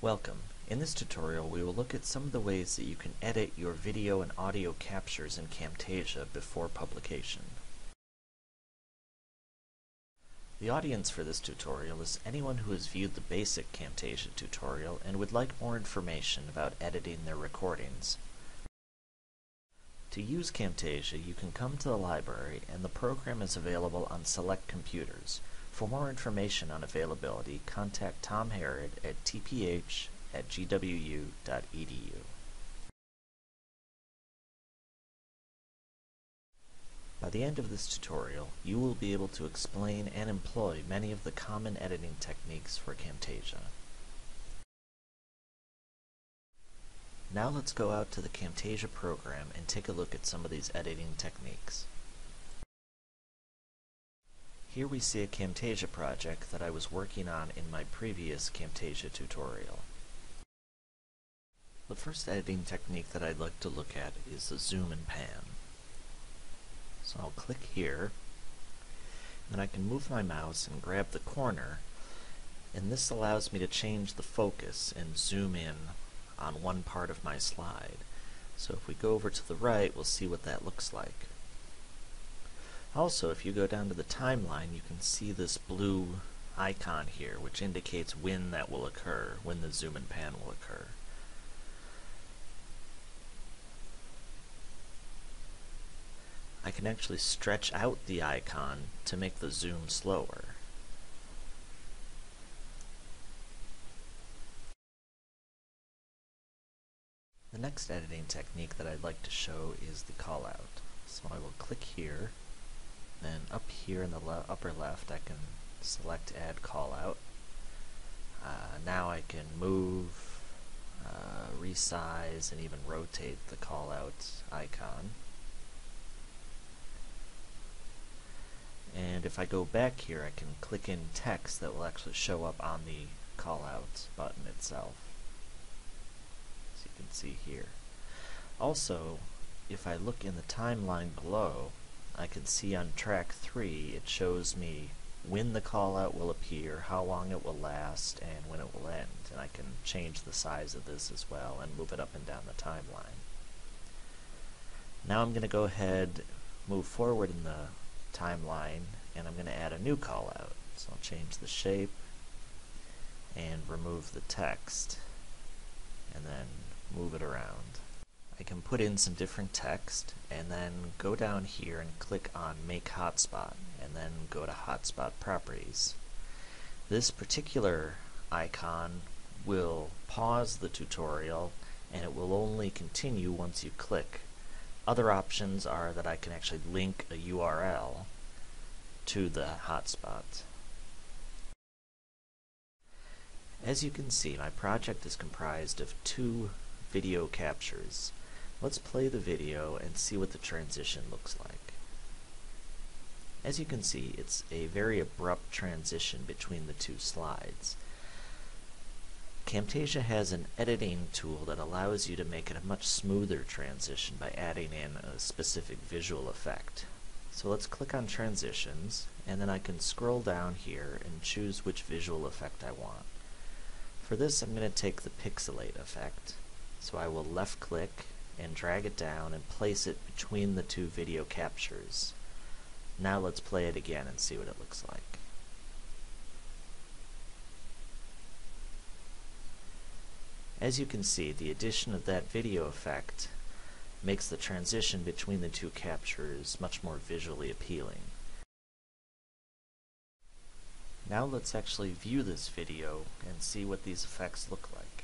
Welcome. In this tutorial we will look at some of the ways that you can edit your video and audio captures in Camtasia before publication. The audience for this tutorial is anyone who has viewed the basic Camtasia tutorial and would like more information about editing their recordings. To use Camtasia, you can come to the library and the program is available on select computers. For more information on availability, contact Tom Harrod at tph at gwu.edu. By the end of this tutorial, you will be able to explain and employ many of the common editing techniques for Camtasia. Now let's go out to the Camtasia program and take a look at some of these editing techniques. Here we see a Camtasia project that I was working on in my previous Camtasia tutorial. The first editing technique that I'd like to look at is the zoom and pan. So I'll click here, and I can move my mouse and grab the corner, and this allows me to change the focus and zoom in on one part of my slide. So if we go over to the right, we'll see what that looks like. Also, if you go down to the timeline, you can see this blue icon here, which indicates when that will occur, when the zoom and pan will occur. I can actually stretch out the icon to make the zoom slower. The next editing technique that I'd like to show is the callout. So I will click here then up here in the le upper left, I can select Add Callout. Uh, now I can move, uh, resize, and even rotate the callout icon. And if I go back here, I can click in text that will actually show up on the callout button itself. As you can see here. Also, if I look in the timeline below, I can see on track 3 it shows me when the callout will appear, how long it will last, and when it will end. And I can change the size of this as well and move it up and down the timeline. Now I'm going to go ahead, move forward in the timeline, and I'm going to add a new callout. So I'll change the shape and remove the text, and then move it around. Can put in some different text and then go down here and click on Make Hotspot and then go to Hotspot Properties. This particular icon will pause the tutorial and it will only continue once you click. Other options are that I can actually link a URL to the hotspot. As you can see, my project is comprised of two video captures. Let's play the video and see what the transition looks like. As you can see, it's a very abrupt transition between the two slides. Camtasia has an editing tool that allows you to make it a much smoother transition by adding in a specific visual effect. So let's click on Transitions, and then I can scroll down here and choose which visual effect I want. For this, I'm going to take the Pixelate effect. So I will left click and drag it down and place it between the two video captures. Now let's play it again and see what it looks like. As you can see, the addition of that video effect makes the transition between the two captures much more visually appealing. Now let's actually view this video and see what these effects look like.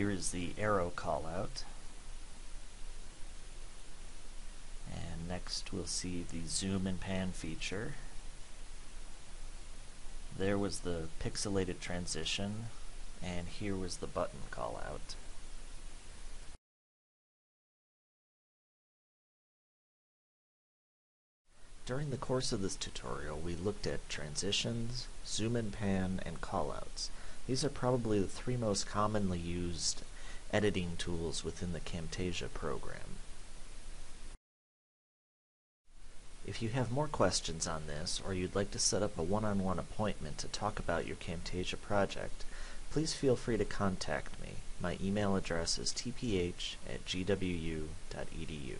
Here is the arrow callout. And next we'll see the zoom and pan feature. There was the pixelated transition, and here was the button callout. During the course of this tutorial, we looked at transitions, zoom and pan, and callouts. These are probably the three most commonly used editing tools within the Camtasia program. If you have more questions on this, or you'd like to set up a one-on-one appointment to talk about your Camtasia project, please feel free to contact me. My email address is tph at gwu.edu.